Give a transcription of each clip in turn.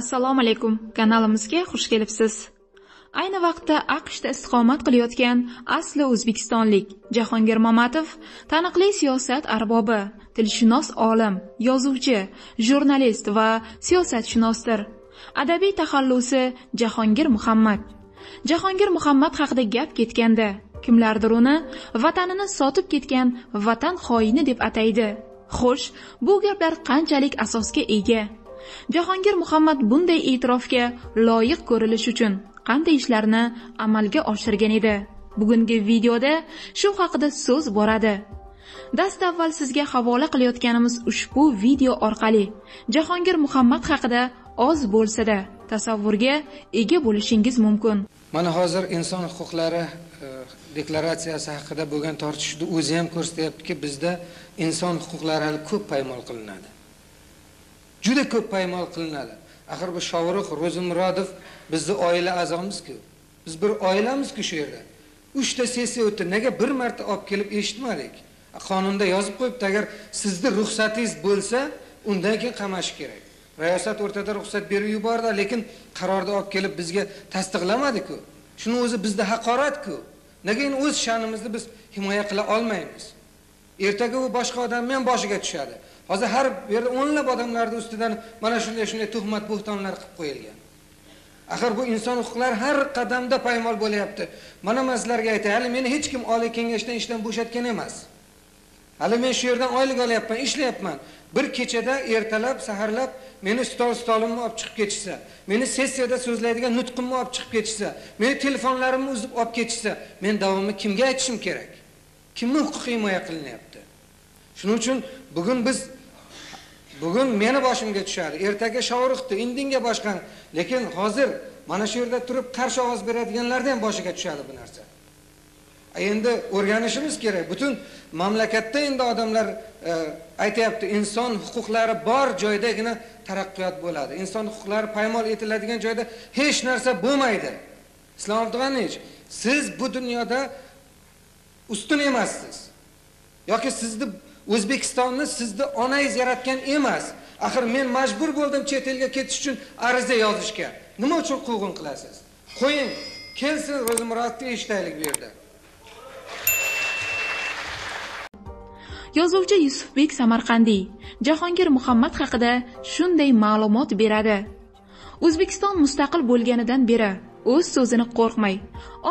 assalomu alaykum kanalimizga xush kelibsiz. Ayni vaqtda aqshda istiqomat qilayotgan asli o'zbekistonlik jahongir mamatov taniqli siyosat arbobi tilshunos olim yozuvchi jurnalist va siyosatshunosdir adabiy taxallusi jahongir muhammad. Jahongir muhammad haqida gap ketganda kimlardir uni vatanini sotib ketgan vatan xoini deb ataydi. Xo'sh bu gaplar qanchalik asosga ega? Jahongir muhammad bunday e'tirofga loyiq ko'rilish uchun qanday ishlarni amalga oshirgan edi? Bugungi videoda shu haqida so'z boradi. Dastavval sizga havola qilayotganimiz ushbu video orqali jahongir muhammad haqida oz bo'lsa-da tasavvurga ega bo'lishingiz mumkin. Mana hozir inson huquqlari e, deklaratsiyasi haqida bo'lgan tortishuvni o'zi ham ko'rsatyaptiki bizda inson huquqlari hali ko'p paymol qilinadi. Juda ko'p paymol qilinadi. Axir bu shovrux ro'zimurodov bizni oila a'zomizku. Biz bir oilamizku shu yerda. Uchta sessiya o'tdi. Nega bir marta olib kelib eshitmadik? Qonunda yozib qo'yibdi agar sizni ruxsatingiz bo'lsa undan keyin qamash kerak. Rayosat o'rtada ruxsat berib yubordi lekin qarorni olib kelib bizga tasdiqlamadiku. Shuni o'zi bizda haqoratku. Nega endi o'z sha'nimizni biz himoya qila olmaymiz? Ertaga u boshqa odamni ham boshiga tushadi. Hozir har bu yerda o'nlab odamlarni ustidan mana shunday shunday tuhmat bo'xtonlar qilib qo'yilgan. Axir bu inson huquqlari har qadamda paymol bo'lyapti mana man sizlarga aytay hali meni hech kim oliy kengashdan ishdan bo'shatgan emas. Hali men shu yerdan oylik olyapman ishlayapman. Bir kechada ertalab saharlab meni stol stolimni olib chiqib ketishsa meni sessiyada so'zlaydigan nutqimni olib chiqib ketishsa meni telefonlarimni uzib olib ketishsa men davomni kimga aytishim kerak? Kimni huquqi himoya qilinyapti? Shuning uchun bugun biz bugun meni boshimga tushadi. Ertaga shovriqni indinga boshqa lekin hozir mana shu yerda turib qarshi ovoz beradiganlarni ham boshiga tushadi bu narsa. Endi o'rganishimiz kerak. Butun mamlakatda endi odamlar e, aytyapti inson huquqlari bor joydagina taraqqiyot bo'ladi. Inson huquqlari paymol etiladigan joyda hech narsa bo'lmaydi. Islom abdug'aniyevich siz bu dunyoda ustun emassiz. Yoki sizni o'zbekistonni sizni onangiz yaratgan emas. Axir men majbur bo'ldim chet elga ketish uchun ariza yozishga. Nima uchun quvg'in qilasiz? Qo'ying kelsin Ro'zimurodni eshitaylik bu yerda. Yozuvchi yusufbek samarqandiy jahongir muhammad haqida shunday ma'lumot beradi. O'zbekiston mustaqil bo'lganidan beri o'z so'zini qo'rqmay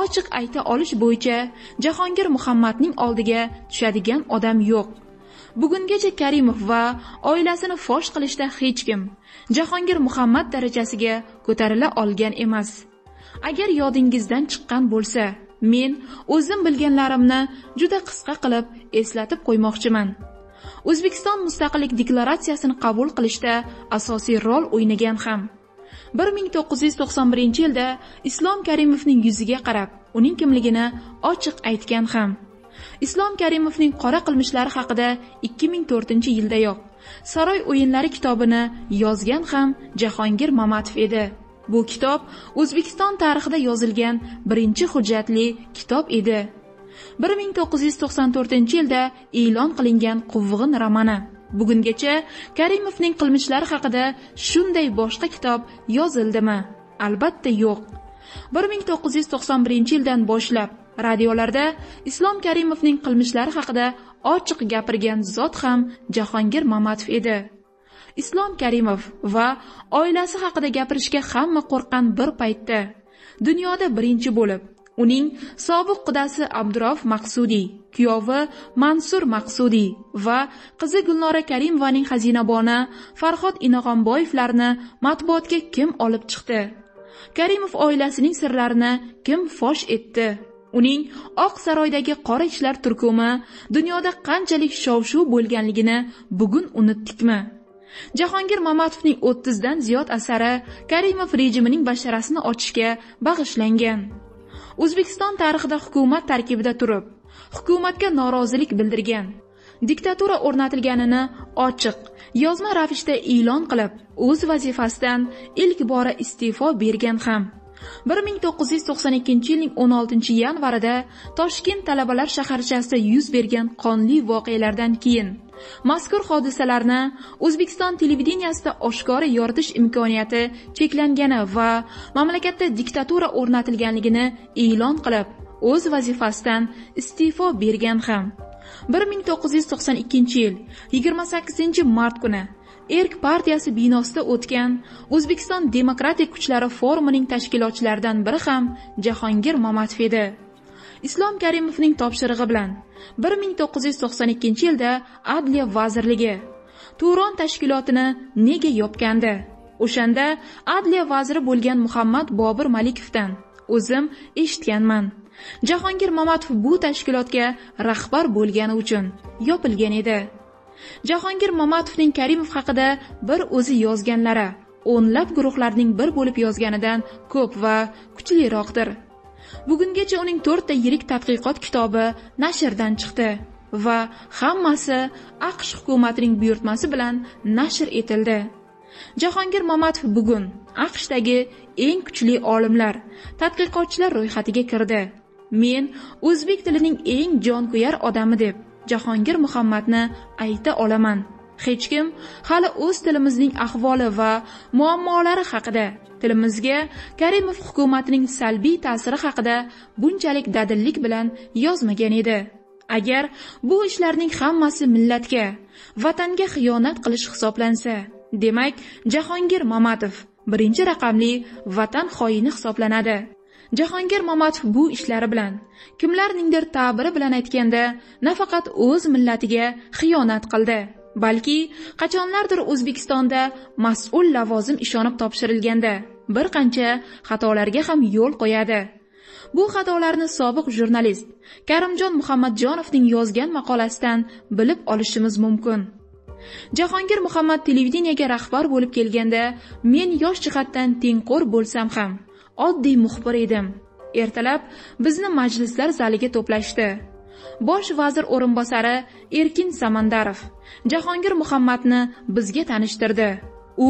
ochiq ayta olish bo'yicha jahongir muhammadning oldiga tushadigan odam yo'q. Bugungacha karimov va oilasini fosh qilishda hech kim jahongir muhammad darajasiga ko'tarila olgan emas. Agar yodingizdan chiqqan bo'lsa men o'zim bilganlarimni juda qisqa qilib eslatib qo'ymoqchiman. O'zbekiston mustaqillik deklaratsiyasini qabul qilishda asosiy rol o'ynagan ham. 1991 yilda islom karimovning yuziga qarab uning kimligini ochiq aytgan ham. Islom karimovning qora qilmishlari haqida 2004 yildayoq saroy o'yinlari kitobini yozgan ham jahongir mamatov edi. Bu kitob o'zbekiston tarixida yozilgan birinchi hujjatli kitob edi. 1994 yilda e'lon qilingan quvg'in romani. Bugungacha karimovning qilmishlari haqida shunday boshqa kitob yozildimi? Albatta yo'q. 1991 yildan boshlab radiolarda islom karimovning qilmishlari haqida ochiq gapirgan zot ham jahongir mamatov edi. Islom karimov va oilasi haqida gapirishga hamma qo'rqqan bir paytda dunyoda birinchi bo'lib uning sobiq qudasi abdurof maqsudiy kuyovi mansur maqsudiy va qizi gulnora karimovaning xazinaboni farhod inog'omboyevlarni matbuotga kim olib chiqdi? Karimov oilasining sirlarini kim fosh etdi? Uning oq saroydagi qora ishlar turkumi dunyoda qanchalik shov shuv bo'lganligini bugun unutdikmi? Jahongir mamatovning o'ttizdan ziyod asari karimov rejimining basharasini ochishga bag'ishlangan. O'zbekiston tarixida hukumat tarkibida turib hukumatga norozilik bildirgan diktatura o'rnatilganini ochiq yozma ravishda e'lon qilib o'z vazifasidan ilk bora iste'fo bergan ham. Bir ming to'qqiz yuz to'qson ikkinchi yilning o'n oltinchi yanvarida toshkent talabalar shaharchasida yuz bergan qonli voqealardan keyin mazkur hodisalarni o'zbekiston televideniyasida oshkora yoritish imkoniyati cheklangani va mamlakatda diktatura o'rnatilganligini e'lon qilib o'z vazifasidan iste'fo bergan ham. Bir ming to'qqiz yuz to'qson ikkinchi yil yigirma sakkizinchi mart kuni erk partiyasi binosida o'tgan o'zbekiston demokratik kuchlari forumining tashkilotchilaridan biri ham jahongir mamatov edi. Islom karimovning topshirig'i bilan bir ming to'qqiz yuz to'qson ikkinchi yilda adliya vazirligi turon tashkilotini nega yopgandi? O'shanda adliya vaziri bo'lgan muhammad bobur malikovdan o'zim eshitganman. Jahongir mamatov bu tashkilotga rahbar bo'lgani uchun yopilgan edi. Jahongir mamatovning karimov haqida bir o'zi yozganlari o'nlab guruhlarning bir bo'lib yozganidan ko'p va kuchliroqdir. Bugungacha uning to'rtta yirik tadqiqot kitobi nashrdan chiqdi va hammasi aqsh hukumatining buyurtmasi bilan nashr etildi. Jahongir mamatov bugun aqshdagi eng kuchli olimlar tadqiqotchilar ro'yxatiga kirdi. Men o'zbek tilining eng jonkuyar odami deb jahongir muhammadni ayta olaman. Hech kim hali o'z tilimizning ahvoli va muammolari haqida tilimizga karimov hukumatining salbiy ta'siri haqida bunchalik dadillik bilan yozmagan edi. Agar bu ishlarning hammasi millatga vatanga xiyonat qilish hisoblansa demak jahongir mamatov birinchi raqamli vatan xoini hisoblanadi. Jahongir mamatov bu ishlari bilan kimlarningdir ta'biri bilan aytganda nafaqat o'z millatiga xiyonat qildi. Balki qachonlardir o'zbekistonda mas'ul lavozim ishonib topshirilganda bir qancha xatolarga ham yo'l qo'yadi. Bu xatolarni sobiq jurnalist karimjon muhammadjonovning yozgan maqolasidan bilib olishimiz mumkin. Jahongir muhammad televideniyaga rahbar bo'lib kelganda men yosh jihatdan tengqur bo'lsam ham oddiy muxbir edim. Ertalab bizni majlislar zaliga to'plashdi. Bosh vazir o'rinbosari erkin samandarov jahongir muhammadni bizga tanishtirdi. U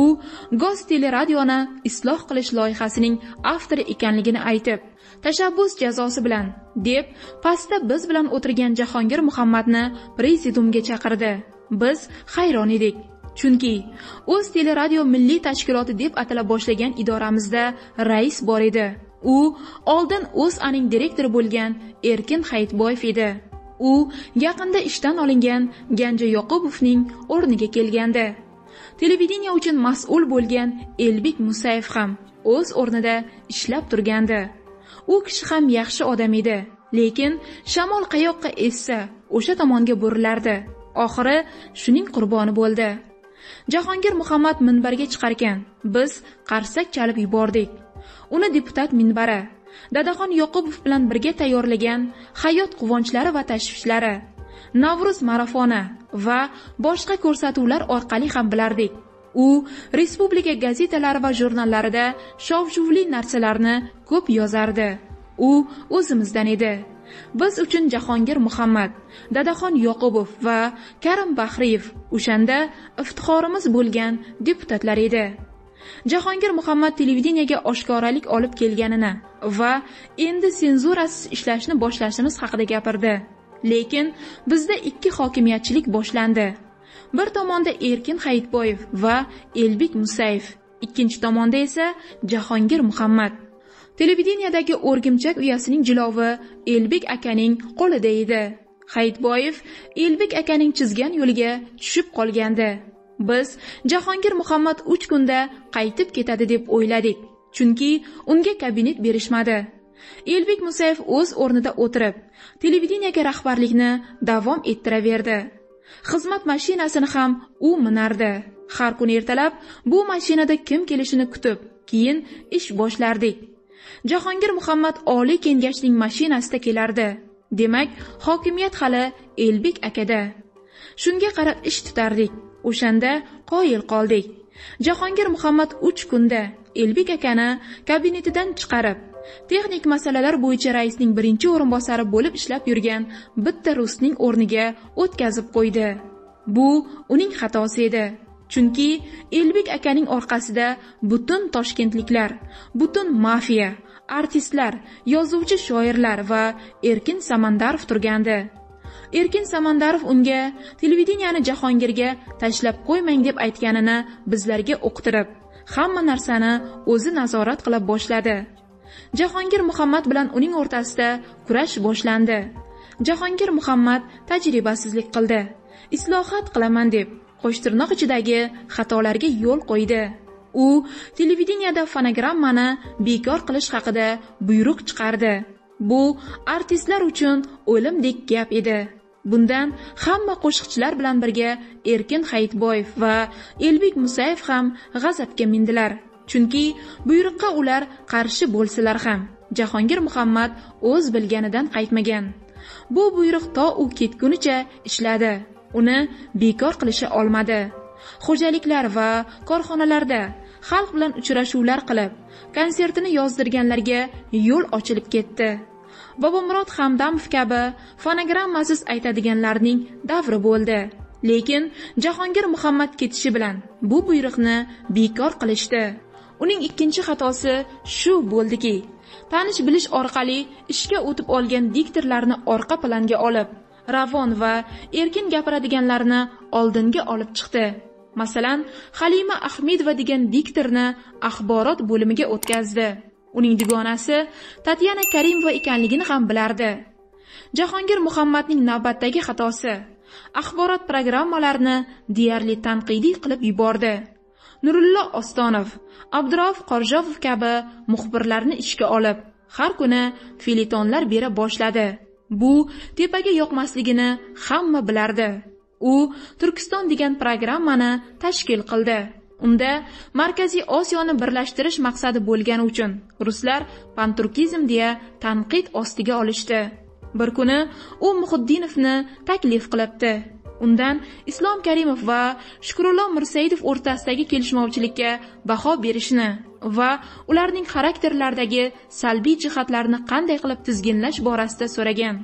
g'oz teleradioni isloh qilish loyihasining avtori ekanligini aytib tashabbus jazosi bilan deb pastda biz bilan o'tirgan jahongir muhammadni prezidiumga chaqirdi. Biz hayron edik. Chunki o'z teleradio milliy tashkiloti deb atala boshlagan idoramizda rais bor edi. U oldin o'zaning direktori bo'lgan erkin hayitboyev edi. U yaqinda ishdan olingan ganja yoqubovning o'rniga kelgandi. Televideniya uchun mas'ul bo'lgan elbek musayev ham o'z o'rnida ishlab turgandi. U kishi ham yaxshi odam edi lekin shamol qayoqqa essa o'sha tomonga burilardi. Oxiri shuning qurboni bo'ldi. Jahongir muhammad minbarga chiqarkan biz qarsak chalib yubordik. Uni deputat minbari dadaxon yoqubov bilan birga tayyorlagan hayot quvonchlari va tashvishlari navro'z marafoni va boshqa ko'rsatuvlar orqali ham bilardik. U respublika gazetalari va jurnallarida shov shuvli narsalarni ko'p yozardi. U o'zimizdan edi. Biz uchun jahongir muhammad dadaxon yoqubov va karim bahriyev o'shanda iftixorimiz bo'lgan deputatlar edi. Jahongir muhammad televideniyaga oshkoralik olib kelganini va endi senzurasiz ishlashni boshlashimiz haqida gapirdi. Lekin bizda ikki hokimiyatchilik boshlandi. Bir tomonda erkin hayitboyev va elbek musayev ikkinchi tomonda esa jahongir muhammad. Televideniyadagi o'rgimchak uyasining jilovi elbek akaning qo'lida edi. Hayitboyev elbek akaning chizgan yo'liga tushib qolgandi. Biz jahongir muhammad uch kunda qaytib ketadi deb o'yladik chunki unga kabinet berishmadi. Elbek musayev o'z o'rnida o'tirib televideniyaga rahbarlikni davom ettiraverdi. Xizmat mashinasini ham u minardi. Har kuni ertalab bu mashinada kim kelishini kutib keyin ish boshlardik. Jahongir muhammad oliy kengashning mashinasida kelardi. Demak hokimiyat hali elbek akada. Shunga qarab ish tutardik. O'shanda qoyil qoldik. Jahongir muhammad uch kunda elbek akani kabinetidan chiqarib texnik masalalar bo'yicha raisning birinchi o'rinbosari bo'lib ishlab yurgan bitta rusning o'rniga o'tkazib qo'ydi. Bu uning xatosi edi. Chunki elbek akaning orqasida butun toshkentliklar butun mafiya artistlar yozuvchi shoirlar va erkin samandarov turgandi. Erkin samandarov unga televideniyani jahongirga tashlab qo'ymang deb aytganini bizlarga o'qtirib hamma narsani o'zi nazorat qila boshladi. Jahongir muhammad bilan uning o'rtasida kurash boshlandi. Jahongir muhammad tajribasizlik qildi. Islohot qilaman deb qo'shtirnoq ichidagi xatolarga yo'l qo'ydi. U televideniyada fonogrammani bekor qilish haqida buyruq chiqardi. Bu artistlar uchun o'limdek gap edi. Bundan hamma qo'shiqchilar bilan birga erkin hayitboyev va elbek musayev ham g'azabga mindilar. Chunki buyruqqa ular qarshi bo'lsalar ham jahongir muhammad o'z bilganidan qaytmagan. Bu buyruq to u ketgunicha ishladi. Uni bekor qilisha olmadi. Xo'jaliklar va korxonalarda xalq bilan uchrashuvlar qilib konsertini yozdirganlarga yo'l ochilib ketdi. Bobomurod hamdamov kabi fonogrammasiz aytadiganlarning davri bo'ldi. Lekin jahongir muhammad ketishi bilan bu buyruqni bekor qilishdi. Uning ikkinchi xatosi shu bo'ldiki tanish bilish orqali ishga o'tib olgan diktorlarni orqa planga olib ravon va erkin gapiradiganlarni oldinga olib chiqdi. Masalan halima ahmedova degan diktorni axborot bo'limiga o'tkazdi. Uning dugonasi tatyana karimova ekanligini ham bilardi. Jahongir muhammadning navbatdagi xatosi axborot programmalarini deyarli tanqidiy qilib yubordi. Nurullo ostonov abdurauf qorjovov kabi muxbirlarni ishga olib har kuni filitonlar bera boshladi. Bu tepaga yoqmasligini hamma bilardi. U turkiston degan programmani tashkil qildi. Unda markaziy osiyoni birlashtirish maqsadi bo'lgani uchun ruslar panturkizm deya tanqid ostiga olishdi. Bir kuni u muhiddinovni taklif qilibdi. Undan islom karimov va shukurullo mirsaidov o'rtasidagi kelishmovchilikka baho berishni va ularning xarakterlaridagi salbiy jihatlarni qanday qilib tizginlash borasida so'ragan.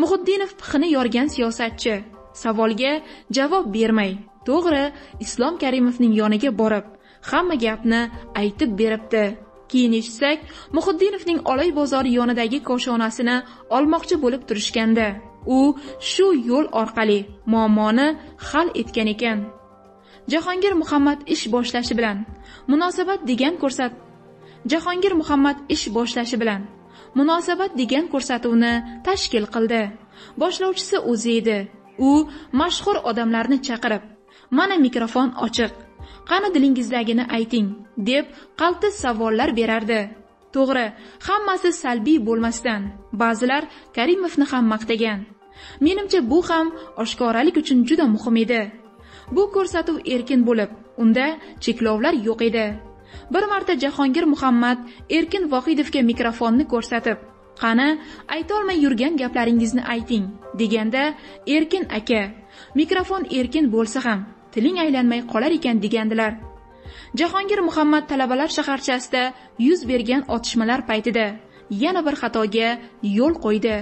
Muhiddinov pixini yorgan siyosatchi. Savolga javob bermay to'g'ri islom karimovning yoniga borib hamma gapni aytib beribdi. Keyin eshitsak muhiddinovning oloy bozori yonidagi koshonasini olmoqchi bo'lib turishganda u shu yo'l orqali muammoni hal etgan ekan. Jahongir muhammad ish boshlashi bilan munosabat degan ko'rsat jahongir muhammad ish boshlashi bilan munosabat degan ko'rsatuvni tashkil qildi. Boshlovchisi o'zi edi. U mashhur odamlarni chaqirib mana mikrofon ochiq qani dilingizdagini ayting deb qaltis savollar berardi. To'g'ri hammasi salbiy bo'lmasdan ba'zilar karimovni ham maqtagan. Menimcha bu ham oshkoralik uchun juda muhim edi. Bu ko'rsatuv erkin bo'lib unda cheklovlar yo'q edi. Bir marta jahongir muhammad erkin vohidovga mikrofonni ko'rsatib qani aytolmay yurgan gaplaringizni ayting deganda erkin aka mikrofon erkin bo'lsa ham tiling aylanmay qolar ekan degandilar. Jahongir muhammad talabalar shaharchasida yuz bergan otishmalar paytida yana bir xatoga yo'l qo'ydi.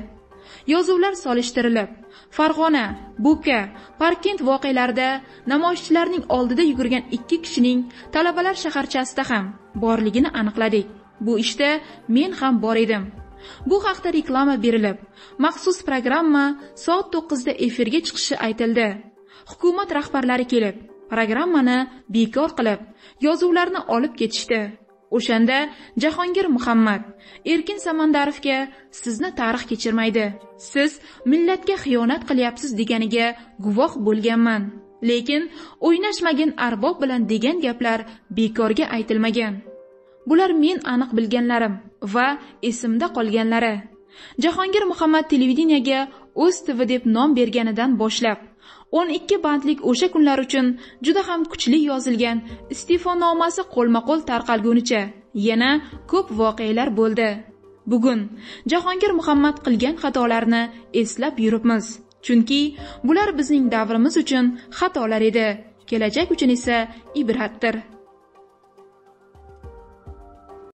Yozuvlar solishtirilib farg'ona buka parkent voqealarida namoyishchilarning oldida yugurgan ikki kishining talabalar shaharchasida ham borligini aniqladik. Bu ishda men ham bor edim. Bu haqda reklama berilib maxsus programma soat to'qqizda efirga chiqishi aytildi. Hukumat rahbarlari kelib programmani bekor qilib yozuvlarni olib ketishdi. O'shanda jahongir muhammad erkin samandarovga sizni tarix kechirmaydi. Siz millatga xiyonat qilyapsiz deganiga guvoh bo'lganman. Lekin o'ynashmagin arbob bilan degan gaplar bekorga aytilmagan. Bular men aniq bilganlarim va esimda qolganlari. Jahongir muhammad televideniyaga o'z tv deb nom berganidan boshlab o'n ikki bandlik o'sha kunlar uchun juda ham kuchli yozilgan iste'fonomasi qo'lma qo'l tarqalgunicha yana ko'p voqealar bo'ldi. Bugun jahongir muhammad qilgan xatolarni eslab yuribmiz chunki bular bizning davrimiz uchun xatolar edi. Kelajak uchun esa ibratdir.